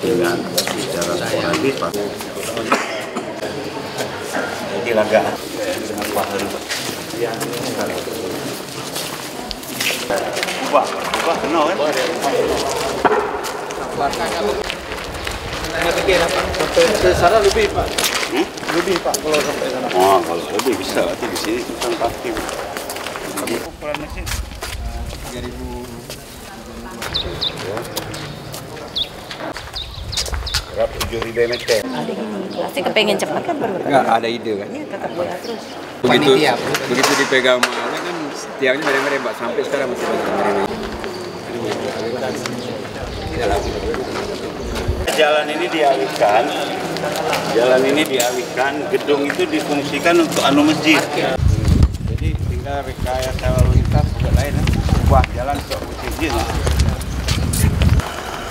dengan secara sporadis Pak. Jadi laga dengan Pak Heru. Wah, kenal kan? Warnanya lebih Pak. Sampai sana lebih Pak. Hmm? Lebih Pak kalau sampai sana. Oh, kalau lebih bisa berarti di sini tentang pasti. Ukuran mesin 3000 berapa? 7000 meter. Ada gini, pasti kepengen cepat kan baru Enggak ada ide kan. Ya tetap bola terus. Begitu begitu dipegang malnya kan setiapnya merembak sampai sekarang masih banyak merembak. Jalan ini dialihkan, jalan ini dialihkan, gedung itu difungsikan untuk anu masjid. Jadi tinggal rekayasa lalu lintas juga lain, ya. ubah jalan untuk masjid.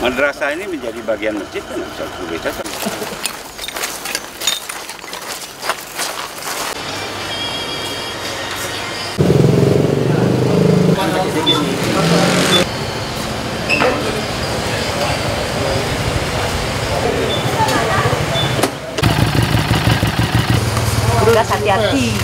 Madrasah ini menjadi bagian masjid kan, satu desa kan. Gas hati-hati.